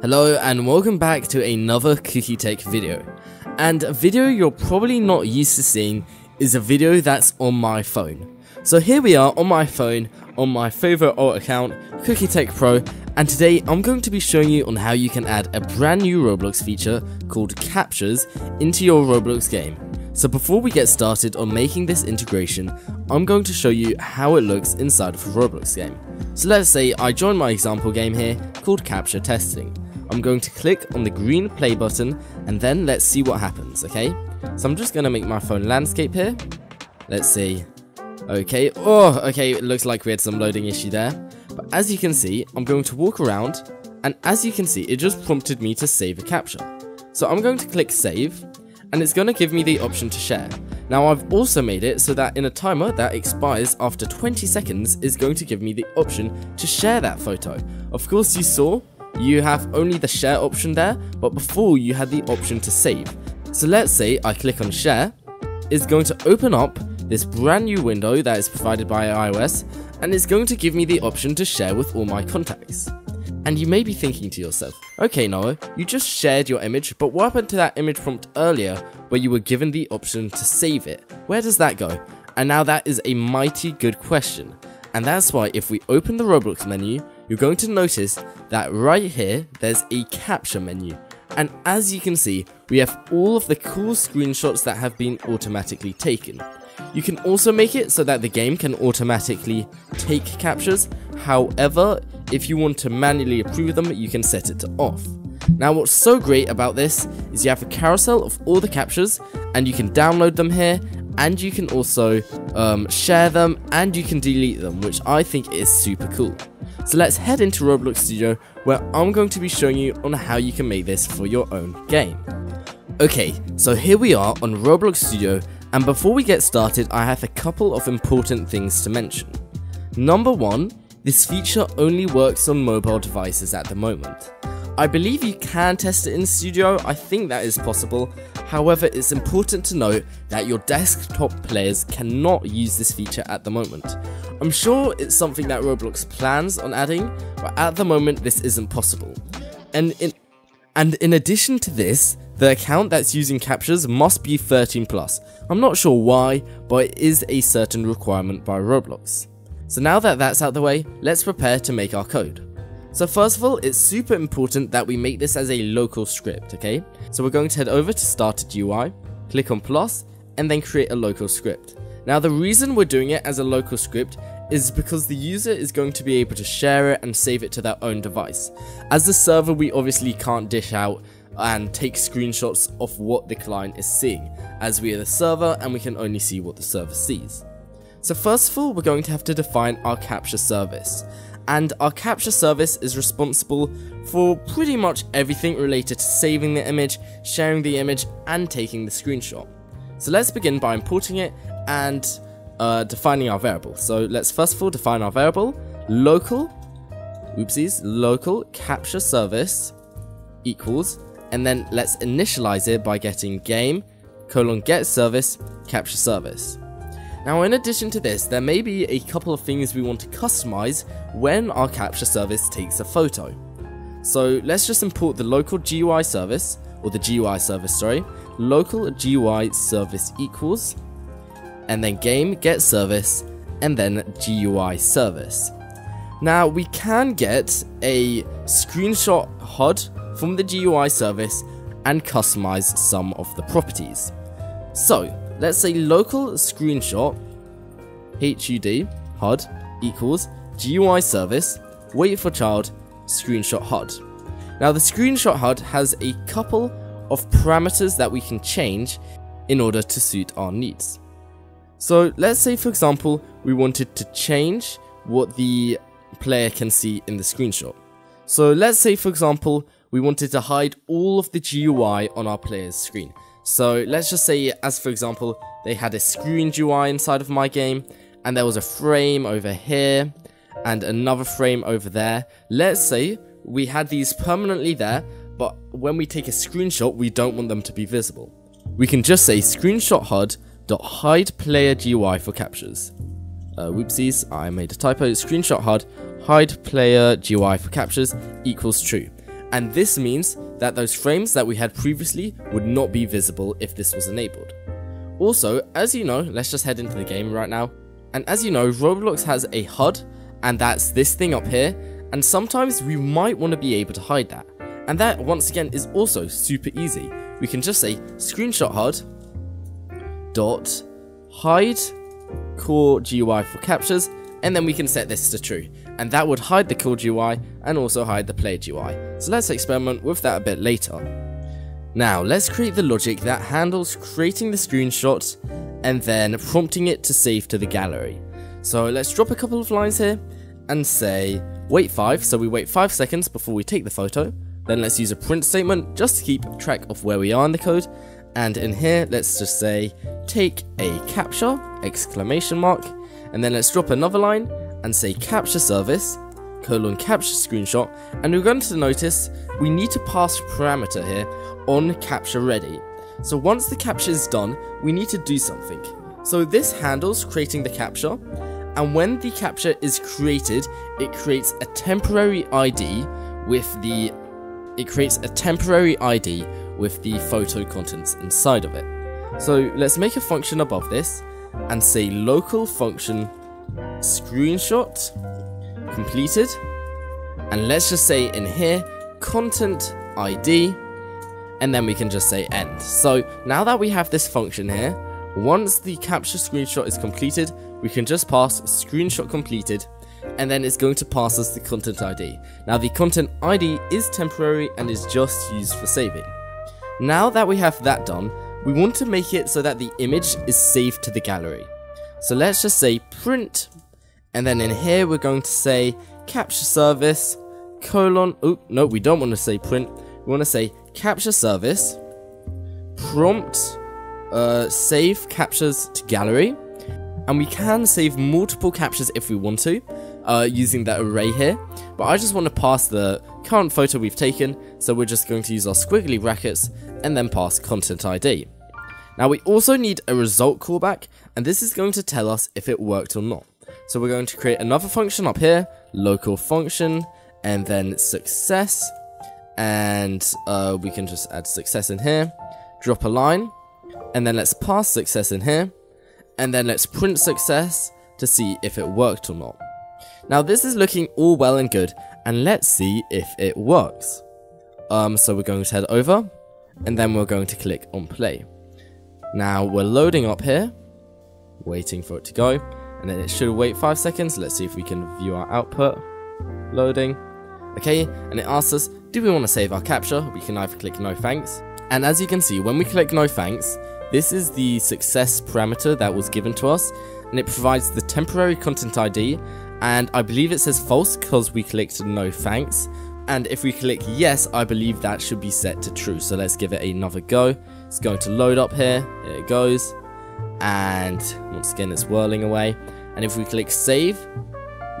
Hello and welcome back to another Cookie Tech video. And a video you're probably not used to seeing is a video that's on my phone. So here we are on my phone, on my favorite alt account, Cookie Tech Pro, and today I'm going to be showing you on how you can add a brand new Roblox feature called Captures into your Roblox game. So before we get started on making this integration, I'm going to show you how it looks inside of a Roblox game. So let's say I join my example game here called Capture Testing. I'm going to click on the green play button and then let's see what happens, okay? So I'm just going to make my phone landscape here. Let's see. Okay, oh, okay, it looks like we had some loading issue there. But as you can see, I'm going to walk around and as you can see, it just prompted me to save a capture. So I'm going to click save and it's going to give me the option to share. Now I've also made it so that in a timer that expires after 20 seconds is going to give me the option to share that photo. Of course you saw you have only the share option there, but before you had the option to save. So let's say I click on share, it's going to open up this brand new window that is provided by iOS, and it's going to give me the option to share with all my contacts. And you may be thinking to yourself, okay Noah, you just shared your image, but what happened to that image prompt earlier where you were given the option to save it? Where does that go? And now that is a mighty good question. And that's why if we open the Roblox menu, you're going to notice that right here, there's a capture menu. And as you can see, we have all of the cool screenshots that have been automatically taken. You can also make it so that the game can automatically take captures, however, if you want to manually approve them, you can set it to off. Now what's so great about this is you have a carousel of all the captures and you can download them here and you can also um, share them and you can delete them which I think is super cool. So let's head into Roblox Studio where I'm going to be showing you on how you can make this for your own game. Okay, so here we are on Roblox Studio and before we get started I have a couple of important things to mention. Number one, this feature only works on mobile devices at the moment. I believe you can test it in Studio, I think that is possible, however it's important to note that your desktop players cannot use this feature at the moment. I'm sure it's something that Roblox plans on adding, but at the moment this isn't possible. And in and in addition to this, the account that's using captures must be 13 plus. I'm not sure why, but it is a certain requirement by Roblox. So now that that's out the way, let's prepare to make our code. So first of all, it's super important that we make this as a local script, okay? So we're going to head over to starter GUI, click on plus, and then create a local script. Now the reason we're doing it as a local script is because the user is going to be able to share it and save it to their own device. As the server, we obviously can't dish out and take screenshots of what the client is seeing, as we are the server and we can only see what the server sees. So first of all, we're going to have to define our capture service. And our capture service is responsible for pretty much everything related to saving the image, sharing the image, and taking the screenshot. So let's begin by importing it and uh, defining our variable. So let's first of all define our variable, local, oopsies, local capture service equals, and then let's initialize it by getting game colon get service capture service. Now in addition to this, there may be a couple of things we want to customize when our capture service takes a photo. So let's just import the local GUI service, or the GUI service, sorry, local GUI service equals, and then game get service, and then GUI service. Now we can get a screenshot HUD from the GUI service and customize some of the properties. So let's say local screenshot HUD HUD equals GUI service wait for child screenshot HUD. Now the screenshot HUD has a couple of parameters that we can change in order to suit our needs. So let's say for example we wanted to change what the player can see in the screenshot. So let's say for example we wanted to hide all of the GUI on our player's screen. So let's just say as for example they had a screen GUI inside of my game and there was a frame over here and another frame over there. Let's say we had these permanently there but when we take a screenshot we don't want them to be visible. We can just say screenshot HUD hide player GUI for captures. Uh, whoopsies, I made a typo. Screenshot HUD hide player GUI for captures equals true. And this means that those frames that we had previously would not be visible if this was enabled. Also, as you know, let's just head into the game right now, and as you know, Roblox has a HUD, and that's this thing up here, and sometimes we might want to be able to hide that. And that, once again, is also super easy. We can just say screenshot HUD dot hide core GUI for captures, and then we can set this to true. And that would hide the core GUI and also hide the player GUI. So let's experiment with that a bit later. Now, let's create the logic that handles creating the screenshot and then prompting it to save to the gallery. So let's drop a couple of lines here and say wait 5, so we wait 5 seconds before we take the photo. Then let's use a print statement just to keep track of where we are in the code. And in here, let's just say take a capture, exclamation mark, and then let's drop another line and say capture service, colon capture screenshot, and we're going to notice we need to pass parameter here on capture ready. So once the capture is done, we need to do something. So this handles creating the capture, and when the capture is created, it creates a temporary ID with the it creates a temporary ID with the photo contents inside of it. So let's make a function above this and say local function screenshot completed and let's just say in here content ID and then we can just say end. So now that we have this function here, once the capture screenshot is completed, we can just pass screenshot completed and then it's going to pass us the content ID. Now the content ID is temporary and is just used for saving. Now that we have that done, we want to make it so that the image is saved to the gallery. So let's just say print, and then in here we're going to say capture service, colon, oh, no, we don't want to say print, we want to say capture service, prompt, uh, save captures to gallery, and we can save multiple captures if we want to, uh, using that array here, but I just want to pass the current photo we've taken, so we're just going to use our squiggly brackets, and then pass content ID. Now we also need a result callback, and this is going to tell us if it worked or not. So we're going to create another function up here, local function, and then success, and uh, we can just add success in here, drop a line, and then let's pass success in here, and then let's print success to see if it worked or not. Now this is looking all well and good, and let's see if it works. Um, so we're going to head over, and then we're going to click on play. Now we're loading up here, waiting for it to go, and then it should wait 5 seconds. Let's see if we can view our output. Loading. Okay, and it asks us, do we want to save our capture? We can either click no thanks. And as you can see, when we click no thanks, this is the success parameter that was given to us, and it provides the temporary content ID, and I believe it says false because we clicked no thanks, and if we click yes, I believe that should be set to true. So let's give it another go. It's going to load up here. Here it goes. And once again, it's whirling away. And if we click save,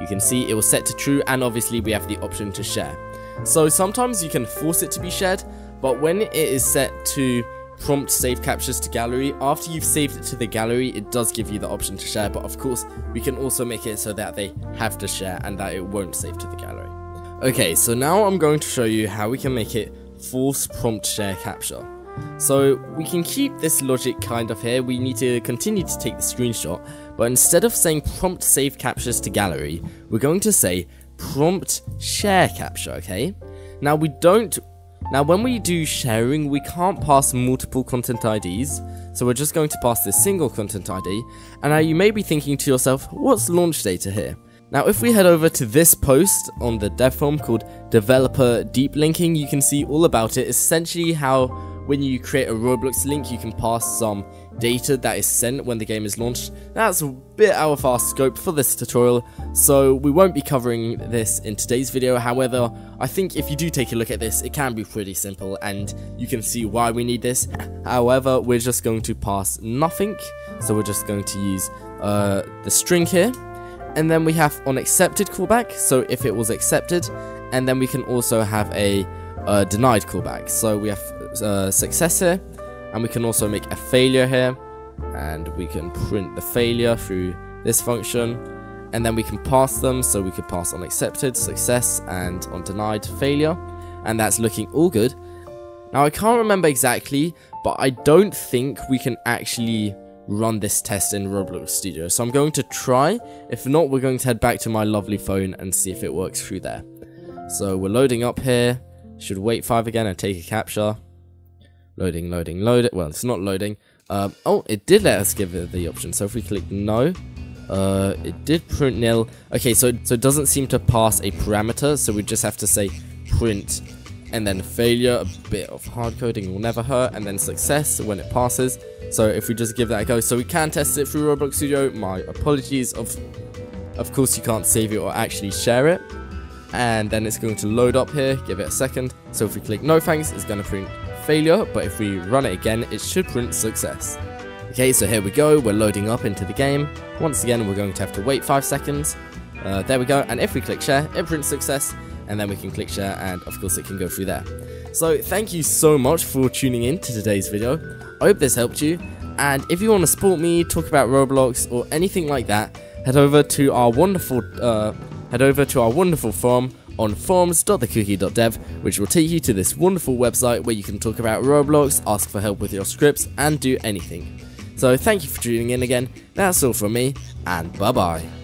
you can see it was set to true. And obviously, we have the option to share. So sometimes you can force it to be shared. But when it is set to prompt save captures to gallery, after you've saved it to the gallery, it does give you the option to share. But of course, we can also make it so that they have to share and that it won't save to the gallery. Okay, so now I'm going to show you how we can make it false prompt share capture. So we can keep this logic kind of here, we need to continue to take the screenshot, but instead of saying prompt save captures to gallery, we're going to say prompt share capture, okay? Now we don't, now when we do sharing, we can't pass multiple content IDs, so we're just going to pass this single content ID, and now you may be thinking to yourself, what's launch data here? Now if we head over to this post on the dev forum called developer deep linking, you can see all about it, essentially how when you create a Roblox link you can pass some data that is sent when the game is launched. That's a bit out of our scope for this tutorial, so we won't be covering this in today's video, however, I think if you do take a look at this, it can be pretty simple and you can see why we need this. However, we're just going to pass nothing, so we're just going to use uh, the string here, and then we have on accepted callback, so if it was accepted, and then we can also have a uh, denied callback. So we have uh, success here, and we can also make a failure here, and we can print the failure through this function, and then we can pass them, so we could pass on accepted, success, and on denied, failure. and that's looking all good. Now I can't remember exactly, but I don't think we can actually run this test in Roblox Studio. So I'm going to try. If not, we're going to head back to my lovely phone and see if it works through there. So we're loading up here. Should wait 5 again and take a capture. Loading, loading, load it. Well, it's not loading. Um, oh, it did let us give it the option. So if we click no, uh, it did print nil. Okay, so, so it doesn't seem to pass a parameter. So we just have to say print and then failure, a bit of hard coding will never hurt, and then success when it passes. So if we just give that a go, so we can test it through Roblox Studio. My apologies. Of, of course, you can't save it or actually share it. And then it's going to load up here. Give it a second. So if we click no thanks, it's going to print failure. But if we run it again, it should print success. Okay, so here we go. We're loading up into the game. Once again, we're going to have to wait five seconds. Uh, there we go. And if we click share, it prints success and then we can click share and of course it can go through there. So thank you so much for tuning in to today's video. I hope this helped you and if you want to support me, talk about Roblox or anything like that, head over to our wonderful uh, head over to our wonderful forum on forums.thecookie.dev, which will take you to this wonderful website where you can talk about Roblox, ask for help with your scripts, and do anything. So thank you for tuning in again, that's all from me, and bye bye.